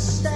understand.